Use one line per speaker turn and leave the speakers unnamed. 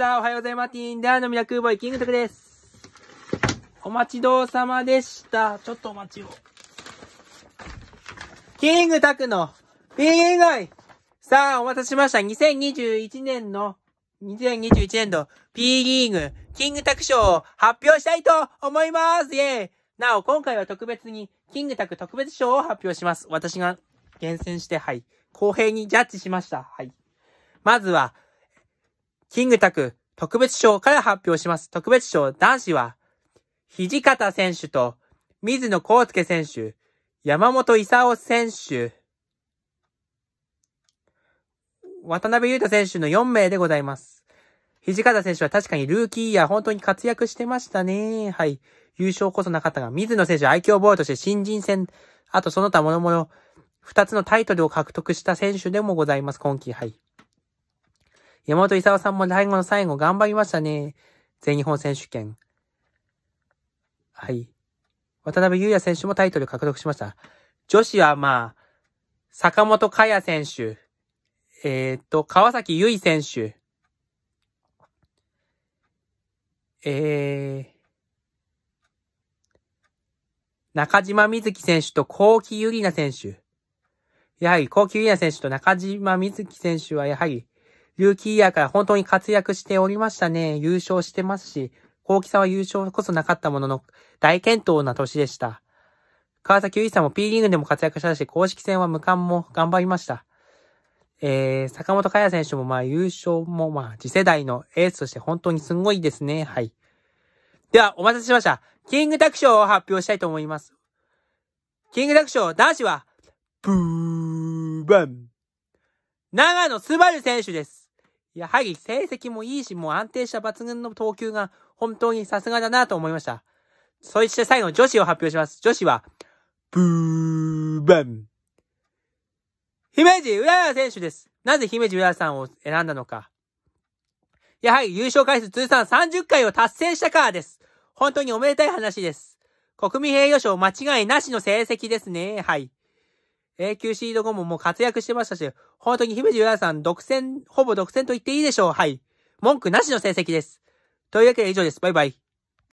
した。おはようございます。ティンダーのミラクルボーイ、キングトクです。お待ちどうさまでした。ちょっとお待ちを。キングタクの、ピーンゴイさあ、お待たせしました。2021年の、2021年度 P リーグ、キングタク賞を発表したいと思いますイェーイなお、今回は特別に、キングタク特別賞を発表します。私が厳選して、はい。公平にジャッジしました。はい。まずは、キングタク特別賞から発表します。特別賞男子は、土方選手と水野康介選手、山本勲選手、渡辺裕太選手の4名でございます。土方選手は確かにルーキーイヤー本当に活躍してましたね。はい。優勝こそなかったが、水野選手は愛嬌ボーイとして新人戦、あとその他諸々、二つのタイトルを獲得した選手でもございます、今季。はい。山本勲さんも最後の最後頑張りましたね。全日本選手権。はい。渡辺裕也選手もタイトル獲得しました。女子はまあ、坂本香也選手、えー、っと、川崎優衣選手、えー、中島みずき選手と高木ゆりな選手。やはり、高木ゆりな選手と中島みずき選手はやはり、ルーキーイヤーから本当に活躍しておりましたね。優勝してますし、高木さんは優勝こそなかったものの、大健闘な年でした。川崎ゆりさんも P リーグでも活躍したし、公式戦は無冠も頑張りました。えー、坂本香也選手もまあ優勝もまあ次世代のエースとして本当にすごいですね。はい。では、お待たせしました。キングタク賞を発表したいと思います。キングタク賞男子は、ブーバン。長野すばる選手です。やはり成績もいいし、もう安定した抜群の投球が本当にさすがだなと思いました。そして最後女子を発表します。女子は、ブーバン。姫路うらら選手です。なぜ姫路うららさんを選んだのか。やはり優勝回数通算30回を達成したからです。本当におめでたい話です。国民栄誉賞間違いなしの成績ですね。はい。永久シード後ももう活躍してましたし、本当に姫路浦さん独占、ほぼ独占と言っていいでしょう。はい。文句なしの成績です。というわけで以上です。バイバイ。